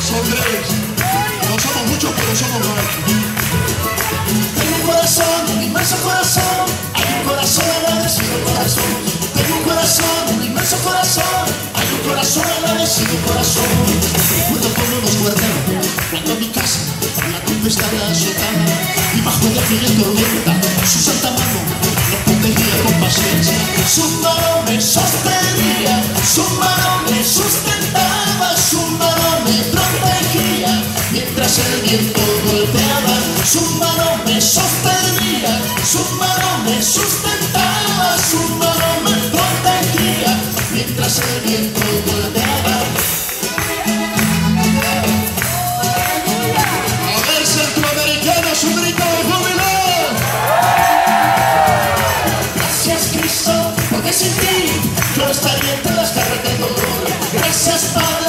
son breves. No somos muchos, pero somos varios. Tengo un corazón, un inmenso corazón. Hay un corazón agradecido, corazón. Tengo un corazón, un inmenso corazón. Hay un corazón agradecido, corazón. Cuando pongo los cuernos, cuando mi casa, la tumba está la. Y bajo de aquella tormenta, su santa mano, lo protegía con paciencia. Su mano me viento golpeaba. Su mano me sostenía, su mano me sustentaba, su mano me protegía mientras el viento golpeaba. A ver, centroamericanos, un grito de júbilo. Gracias, Cristo, porque sin ti yo estaría entre las dolor. Gracias, Padre,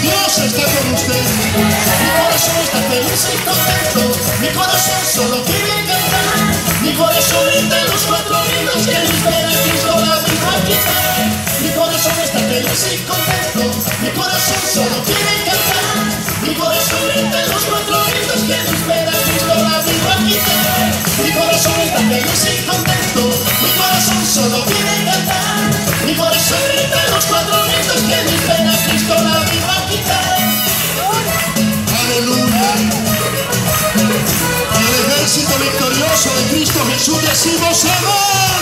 Dios está con usted. Mi corazón está feliz y contento, mi corazón solo quiere cantar. Mi corazón grita los cuatro gritos que me espera Cristo la vino a quitar. Mi corazón está feliz y contento, mi corazón solo quiere cantar. Mi corazón grita los cuatro gritos que me espera Cristo la vino a quitar. Aleluya. El ejército victorioso de Cristo Jesús decimos amén.